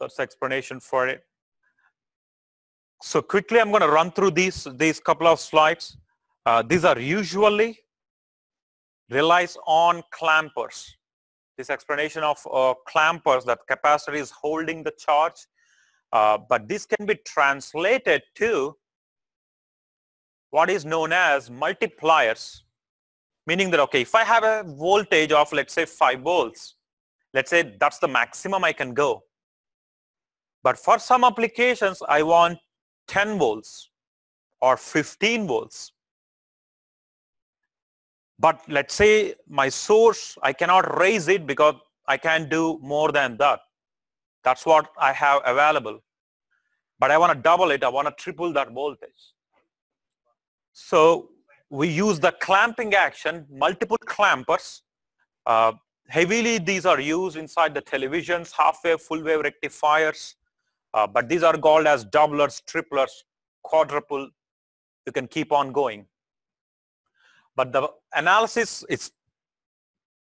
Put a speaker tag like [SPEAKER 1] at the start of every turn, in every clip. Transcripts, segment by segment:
[SPEAKER 1] That's explanation for it. So quickly, I'm going to run through these, these couple of slides. Uh, these are usually relies on clampers. This explanation of uh, clampers that capacitor is holding the charge, uh, but this can be translated to what is known as multipliers, meaning that, okay, if I have a voltage of, let's say, 5 volts, let's say that's the maximum I can go. But for some applications, I want 10 volts or 15 volts. But let's say my source, I cannot raise it because I can't do more than that. That's what I have available. But I want to double it. I want to triple that voltage. So we use the clamping action, multiple clampers. Uh, heavily these are used inside the televisions, half-wave, full-wave rectifiers. Uh, but these are called as doublers, triplers, quadruple. You can keep on going. But the analysis is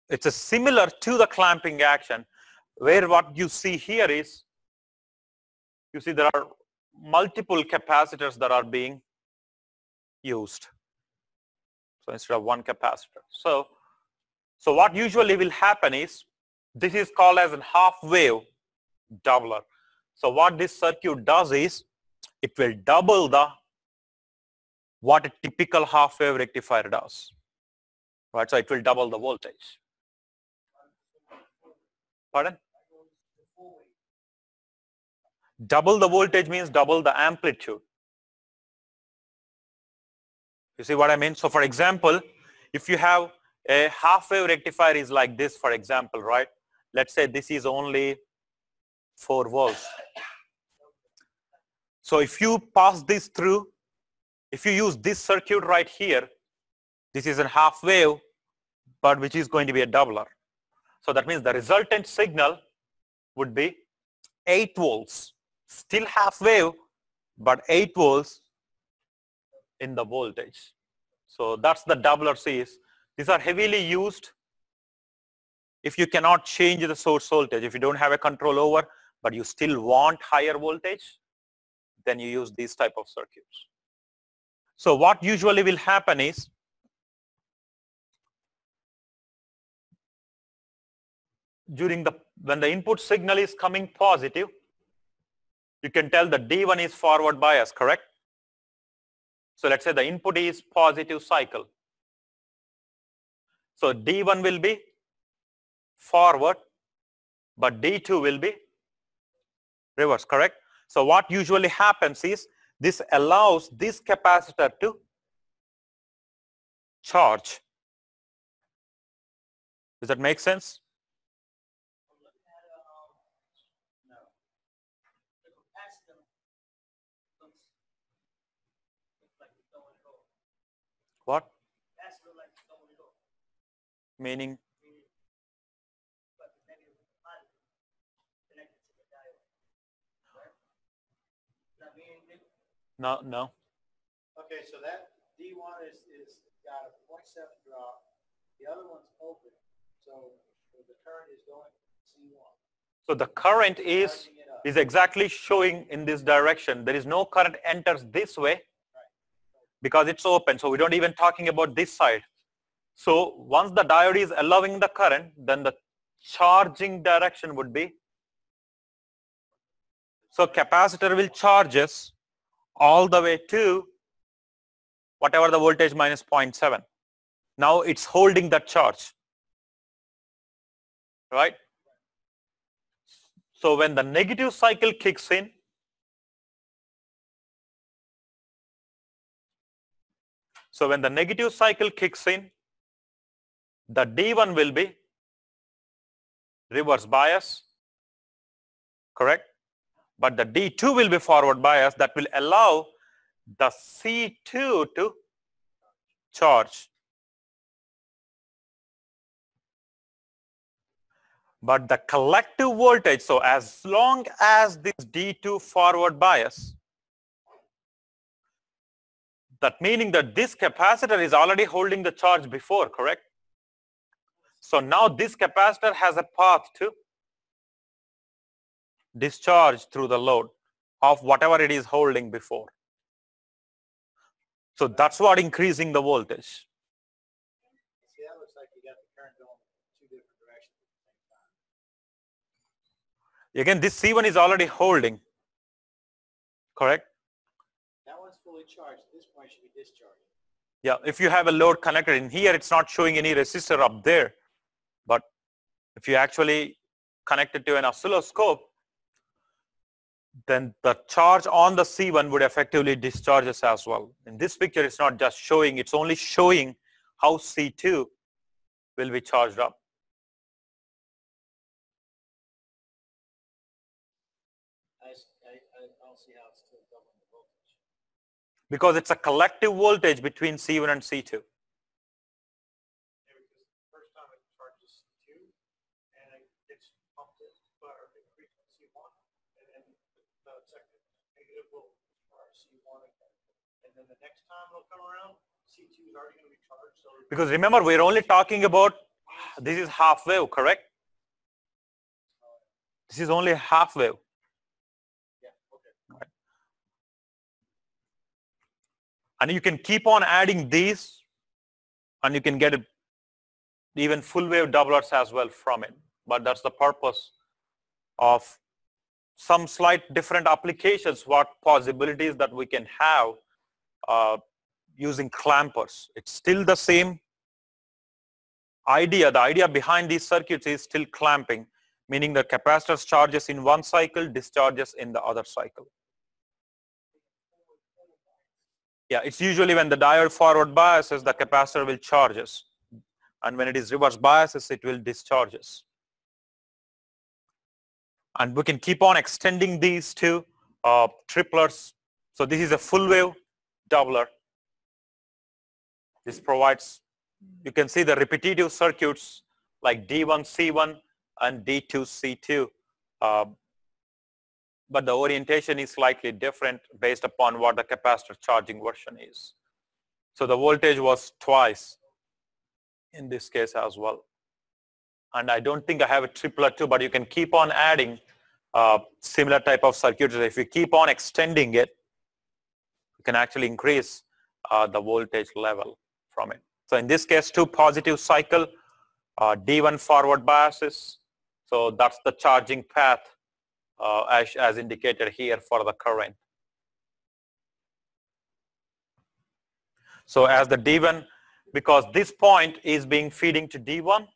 [SPEAKER 1] it's a similar to the clamping action where what you see here is you see there are multiple capacitors that are being used. So instead of one capacitor. So, so what usually will happen is this is called as a half wave doubler. So what this circuit does is it will double the what a typical half wave rectifier does. Right, so it will double the voltage. Pardon? Double the voltage means double the amplitude. You see what I mean? So for example, if you have a half wave rectifier is like this, for example, right? Let's say this is only 4 volts. So if you pass this through, if you use this circuit right here, this is a half wave, but which is going to be a doubler. So that means the resultant signal would be 8 volts, still half wave, but 8 volts in the voltage. So that's the doubler series. These are heavily used if you cannot change the source voltage, if you don't have a control over, but you still want higher voltage, then you use these type of circuits. So what usually will happen is during the when the input signal is coming positive, you can tell the D1 is forward bias, correct? So let's say the input is positive cycle. So D1 will be forward, but D2 will be reverse, correct? So what usually happens is this allows this capacitor to charge. Does that make sense? What? Meaning? No, no.
[SPEAKER 2] Okay, so that D one is, is got a point 0.7 drop, the other one's open, so the current is going C one.
[SPEAKER 1] So the current is, is exactly showing in this direction. There is no current enters this way because it's open. So we don't even talking about this side. So once the diode is allowing the current, then the charging direction would be. So capacitor will charges all the way to whatever the voltage minus 0.7. Now it's holding that charge. Right? So when the negative cycle kicks in, So when the negative cycle kicks in, the D1 will be reverse bias, correct? But the D2 will be forward bias that will allow the C2 to charge. But the collective voltage, so as long as this D2 forward bias that meaning that this capacitor is already holding the charge before, correct? So now this capacitor has a path to discharge through the load of whatever it is holding before. So that's what increasing the voltage.
[SPEAKER 2] See, that looks like you got the current going two different directions at the same time.
[SPEAKER 1] Again, this C1 is already holding, correct?
[SPEAKER 2] That one's fully charged. At this point, should be discharging.
[SPEAKER 1] Yeah, if you have a load connected in here, it's not showing any resistor up there. But if you actually connect it to an oscilloscope, then the charge on the C1 would effectively discharge us as well. In this picture, it's not just showing, it's only showing how C2 will be charged up. Because it's a collective voltage between C1 and C2.
[SPEAKER 2] Yeah, because the first time it charges two, and it gets pumped in, or increased to C one, and then the second negative will charge C one again. And then the next time it'll come around, C two is already gonna be charged, so.
[SPEAKER 1] Because remember, we're only talking about, this is half wave, correct? Uh, this is only half wave.
[SPEAKER 2] Yeah, okay.
[SPEAKER 1] and you can keep on adding these and you can get even full wave doublers as well from it but that's the purpose of some slight different applications what possibilities that we can have uh, using clampers it's still the same idea the idea behind these circuits is still clamping meaning the capacitors charges in one cycle discharges in the other cycle Yeah, it's usually when the diode forward biases, the capacitor will charges. And when it is reverse biases, it will discharges. And we can keep on extending these to uh. So this is a full wave doubler. This provides, you can see the repetitive circuits like D1, C1 and D2, C2. Uh, but the orientation is slightly different based upon what the capacitor charging version is. So the voltage was twice in this case as well. And I don't think I have a triplet too, but you can keep on adding uh, similar type of circuits. If you keep on extending it, you can actually increase uh, the voltage level from it. So in this case, two positive cycle, uh, D1 forward biases. So that's the charging path uh, as, as indicated here for the current. So as the D1, because this point is being feeding to D1,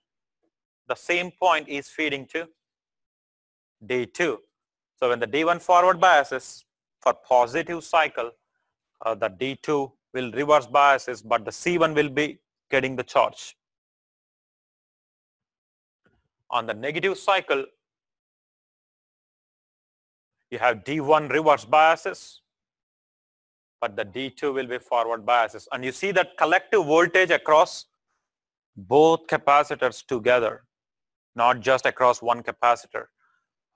[SPEAKER 1] the same point is feeding to D2. So when the D1 forward biases for positive cycle, uh, the D2 will reverse biases, but the C1 will be getting the charge. On the negative cycle, you have D1 reverse biases, but the D2 will be forward biases. And you see that collective voltage across both capacitors together, not just across one capacitor.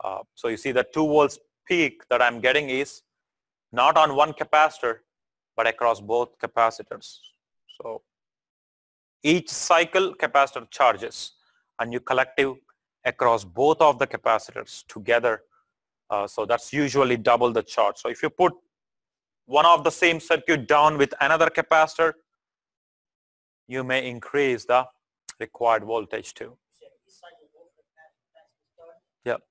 [SPEAKER 1] Uh, so you see the 2 volts peak that I'm getting is not on one capacitor, but across both capacitors. So each cycle capacitor charges and you collective across both of the capacitors together uh, so that's usually double the charge. So if you put one of the same circuit down with another capacitor, you may increase the required voltage too. Yep.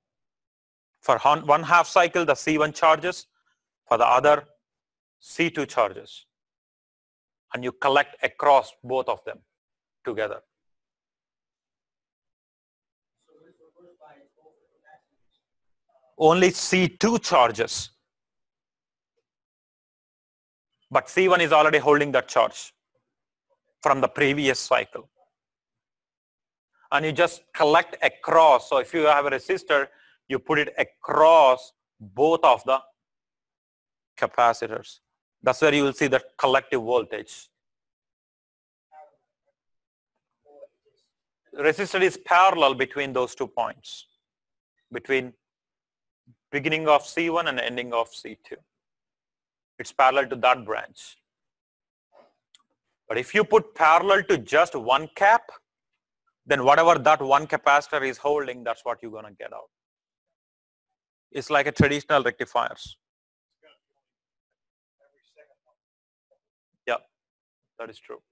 [SPEAKER 1] For one half cycle, the C1 charges. For the other, C2 charges. And you collect across both of them together. only C2 charges. But C1 is already holding that charge from the previous cycle. And you just collect across. So if you have a resistor, you put it across both of the capacitors. That's where you will see the collective voltage. Resistor is parallel between those two points, between beginning of C1 and ending of C2. It's parallel to that branch. But if you put parallel to just one cap, then whatever that one capacitor is holding, that's what you're going to get out. It's like a traditional rectifiers.
[SPEAKER 2] It's gonna be only every second one.
[SPEAKER 1] That is true.